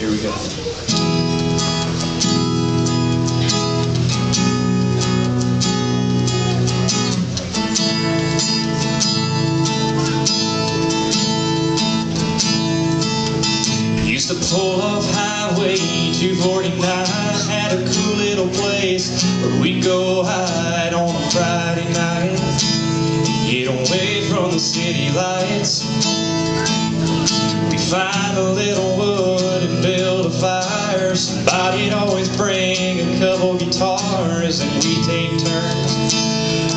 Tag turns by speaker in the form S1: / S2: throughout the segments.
S1: Here we go. Used to pull off Highway 249, had a cool little place where we'd go hide on a Friday away from the city lights. We find a little wood and build a fire. Somebody'd always bring a couple guitars and we take turns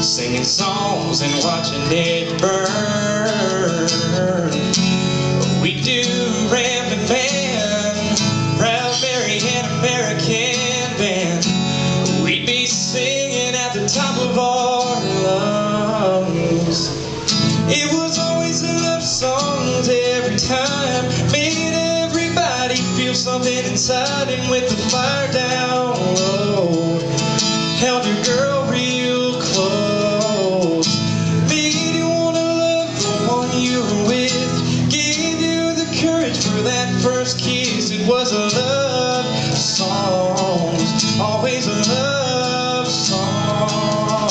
S1: singing songs and watching it burn. We do feel something inside and with the fire down low. Held your girl real close. Made you wanna love the one you were with. Gave you the courage for that first kiss. It was a love song. Always a love song.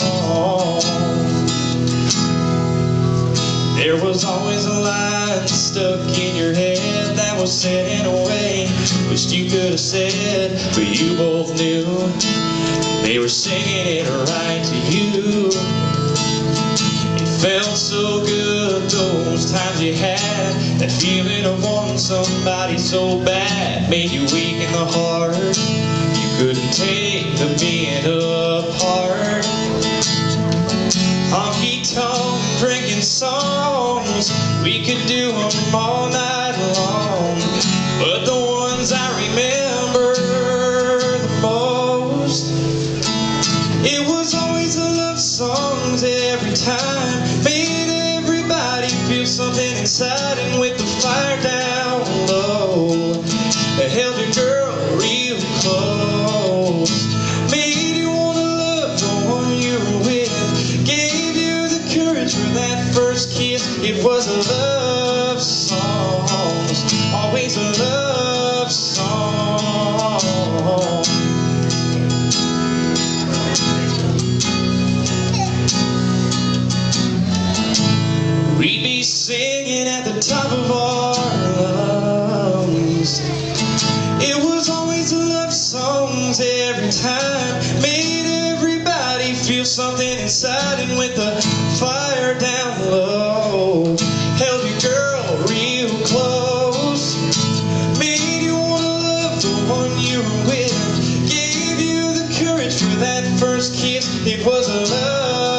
S1: There was always a line stuck in your head that was said in a way wished you could have said, but you both knew they were singing it right to you. It felt so good those times you had that feeling of wanting somebody so bad made you weak in the heart. You couldn't take the being apart honky tonk drinking songs. We could do them all night long. It was always the love songs every time. Made everybody feel something inside and with the fire down low. They held your girl real close. Made you wanna love the one you were with. Gave you the courage for that first kiss. It was a love time. Made everybody feel something inside and with the fire down low. Held your girl real close. Made you wanna love the one you were with. Gave you the courage for that first kiss. It was a love